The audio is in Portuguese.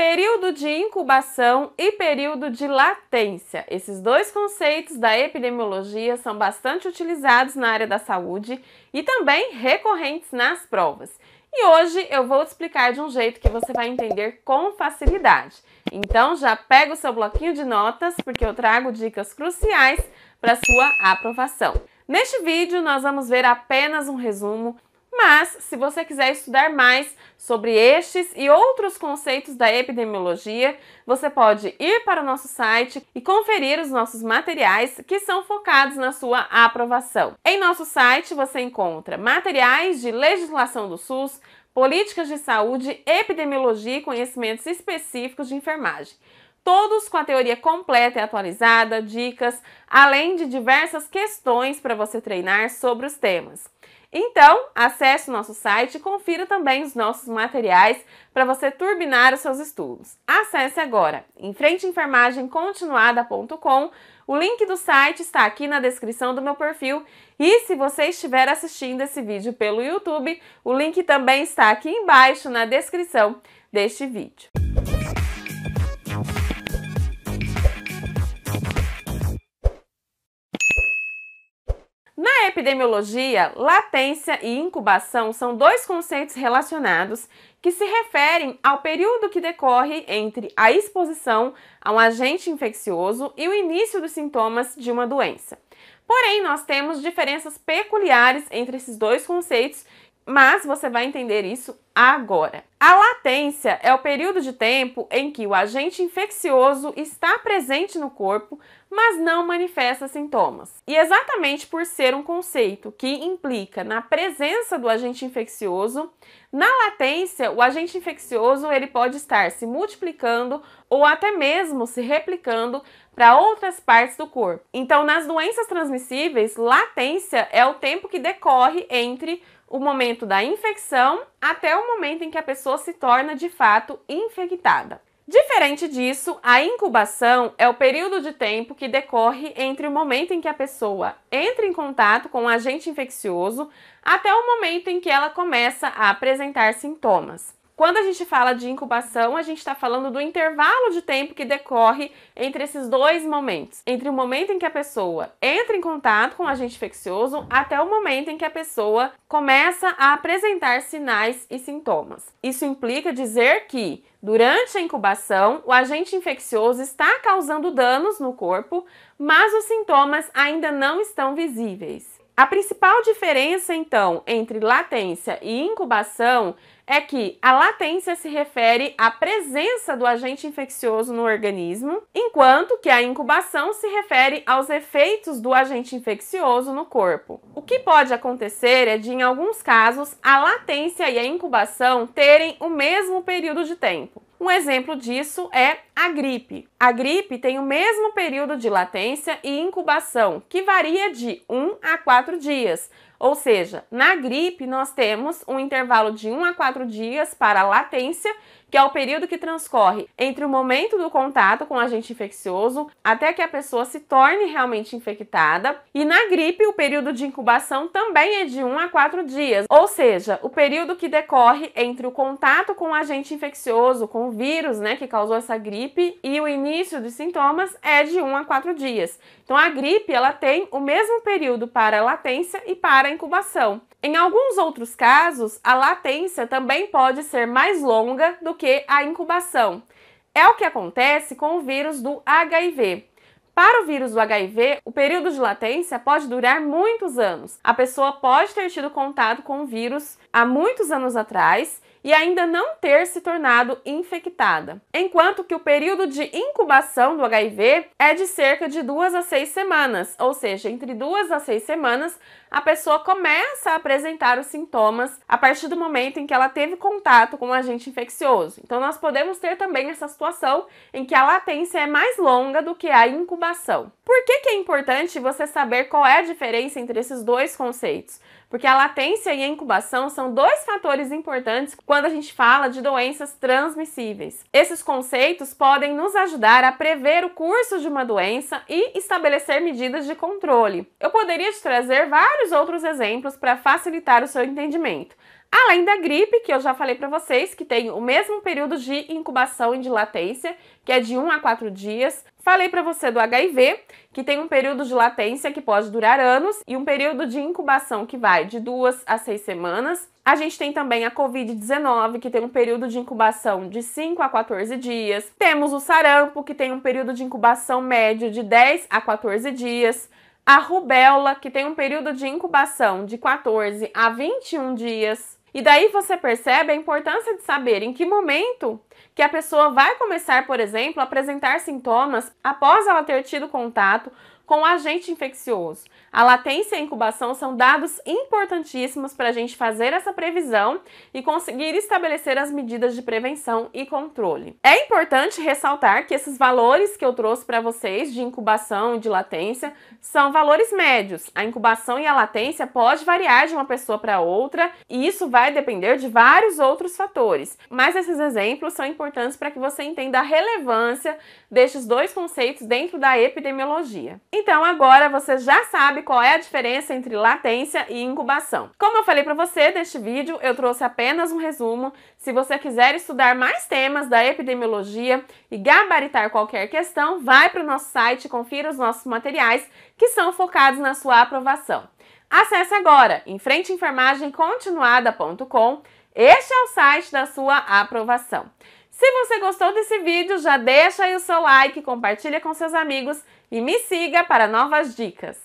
período de incubação e período de latência. Esses dois conceitos da epidemiologia são bastante utilizados na área da saúde e também recorrentes nas provas. E hoje eu vou te explicar de um jeito que você vai entender com facilidade. Então já pega o seu bloquinho de notas, porque eu trago dicas cruciais para sua aprovação. Neste vídeo nós vamos ver apenas um resumo mas, se você quiser estudar mais sobre estes e outros conceitos da epidemiologia, você pode ir para o nosso site e conferir os nossos materiais que são focados na sua aprovação. Em nosso site você encontra materiais de legislação do SUS, políticas de saúde, epidemiologia e conhecimentos específicos de enfermagem todos com a teoria completa e atualizada, dicas, além de diversas questões para você treinar sobre os temas. Então, acesse o nosso site e confira também os nossos materiais para você turbinar os seus estudos. Acesse agora enfrenteenfermagemcontinuada.com. O link do site está aqui na descrição do meu perfil e se você estiver assistindo esse vídeo pelo YouTube, o link também está aqui embaixo na descrição deste vídeo. Epidemiologia, latência e incubação são dois conceitos relacionados que se referem ao período que decorre entre a exposição a um agente infeccioso e o início dos sintomas de uma doença. Porém, nós temos diferenças peculiares entre esses dois conceitos mas você vai entender isso agora. A latência é o período de tempo em que o agente infeccioso está presente no corpo, mas não manifesta sintomas. E exatamente por ser um conceito que implica na presença do agente infeccioso, na latência, o agente infeccioso ele pode estar se multiplicando ou até mesmo se replicando para outras partes do corpo. Então, nas doenças transmissíveis, latência é o tempo que decorre entre o momento da infecção até o momento em que a pessoa se torna de fato infectada. Diferente disso, a incubação é o período de tempo que decorre entre o momento em que a pessoa entra em contato com o um agente infeccioso até o momento em que ela começa a apresentar sintomas. Quando a gente fala de incubação, a gente está falando do intervalo de tempo que decorre entre esses dois momentos, entre o momento em que a pessoa entra em contato com o agente infeccioso até o momento em que a pessoa começa a apresentar sinais e sintomas. Isso implica dizer que Durante a incubação, o agente infeccioso está causando danos no corpo, mas os sintomas ainda não estão visíveis. A principal diferença, então, entre latência e incubação é que a latência se refere à presença do agente infeccioso no organismo, enquanto que a incubação se refere aos efeitos do agente infeccioso no corpo. O que pode acontecer é de, em alguns casos, a latência e a incubação terem o mesmo período de tempo. Um exemplo disso é a gripe. A gripe tem o mesmo período de latência e incubação, que varia de 1 a 4 dias, ou seja, na gripe nós temos um intervalo de 1 a 4 dias para a latência, que é o período que transcorre entre o momento do contato com o agente infeccioso até que a pessoa se torne realmente infectada. E na gripe, o período de incubação também é de 1 a 4 dias, ou seja, o período que decorre entre o contato com o agente infeccioso, com o vírus, né, que causou essa gripe, e o início dos sintomas é de 1 a 4 dias. Então a gripe, ela tem o mesmo período para latência e para incubação. Em alguns outros casos, a latência também pode ser mais longa do que a incubação. É o que acontece com o vírus do HIV. Para o vírus do HIV, o período de latência pode durar muitos anos. A pessoa pode ter tido contato com o vírus há muitos anos atrás e ainda não ter se tornado infectada, enquanto que o período de incubação do HIV é de cerca de duas a seis semanas, ou seja, entre duas a seis semanas a pessoa começa a apresentar os sintomas a partir do momento em que ela teve contato com um agente infeccioso. Então, nós podemos ter também essa situação em que a latência é mais longa do que a incubação. Por que, que é importante você saber qual é a diferença entre esses dois conceitos? Porque a latência e a incubação são dois fatores importantes quando a gente fala de doenças transmissíveis. Esses conceitos podem nos ajudar a prever o curso de uma doença e estabelecer medidas de controle. Eu poderia te trazer vários outros exemplos para facilitar o seu entendimento. Além da gripe, que eu já falei para vocês, que tem o mesmo período de incubação e de latência, que é de 1 a 4 dias. Falei para você do HIV, que tem um período de latência que pode durar anos e um período de incubação que vai de 2 a 6 semanas. A gente tem também a Covid-19, que tem um período de incubação de 5 a 14 dias. Temos o sarampo, que tem um período de incubação médio de 10 a 14 dias. A rubéola, que tem um período de incubação de 14 a 21 dias. E daí você percebe a importância de saber em que momento que a pessoa vai começar, por exemplo, a apresentar sintomas após ela ter tido contato com agente infeccioso. A latência e a incubação são dados importantíssimos para a gente fazer essa previsão e conseguir estabelecer as medidas de prevenção e controle. É importante ressaltar que esses valores que eu trouxe para vocês de incubação e de latência são valores médios. A incubação e a latência pode variar de uma pessoa para outra e isso vai depender de vários outros fatores. Mas esses exemplos são importantes para que você entenda a relevância destes dois conceitos dentro da epidemiologia. Então agora você já sabe qual é a diferença entre latência e incubação. Como eu falei para você neste vídeo, eu trouxe apenas um resumo. Se você quiser estudar mais temas da epidemiologia e gabaritar qualquer questão, vai para o nosso site e confira os nossos materiais que são focados na sua aprovação. Acesse agora enfrenteenfermagemcontinuada.com. Este é o site da sua aprovação. Se você gostou desse vídeo, já deixa aí o seu like, compartilha com seus amigos e me siga para novas dicas.